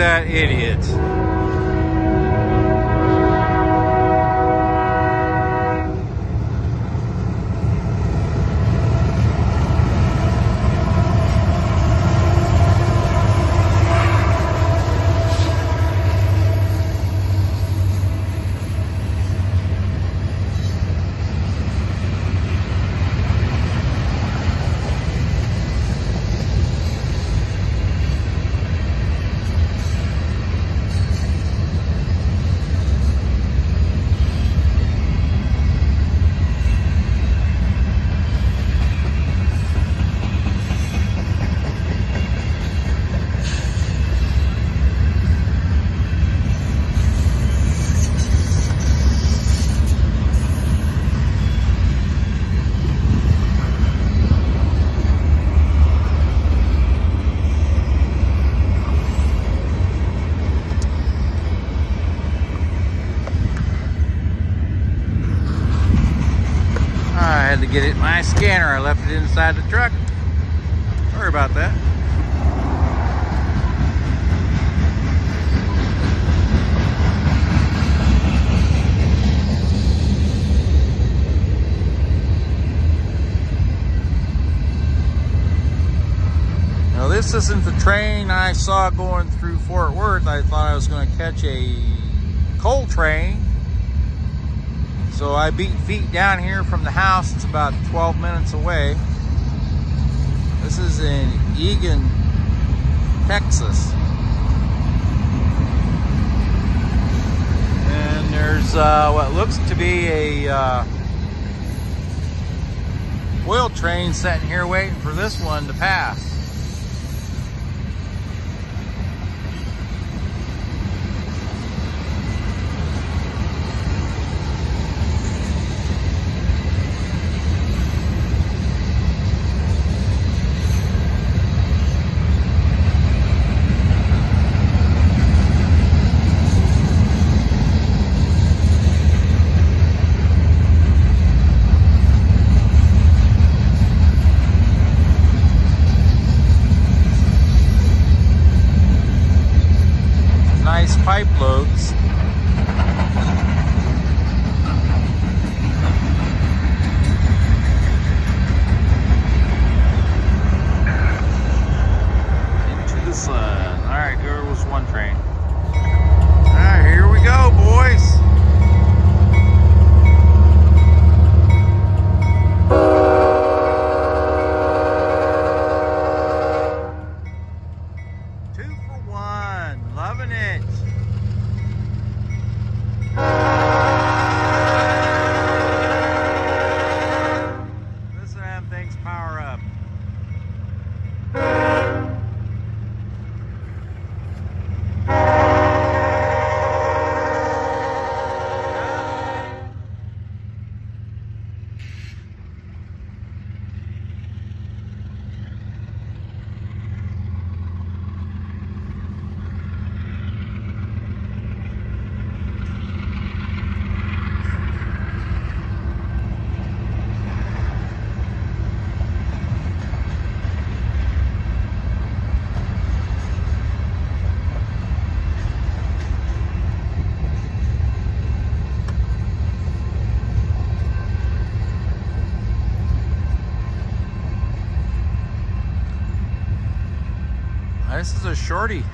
that idiot. I had to get it in my scanner. I left it inside the truck. Sorry about that. Now this isn't the train I saw going through Fort Worth. I thought I was going to catch a coal train. So I beat feet down here from the house. It's about 12 minutes away. This is in Egan, Texas. And there's uh, what looks to be a uh, oil train sitting here waiting for this one to pass. Pipe loads. Into the sun. All right, there was one train. All right, here we go, boys. Two for one. Loving it. This is a shorty.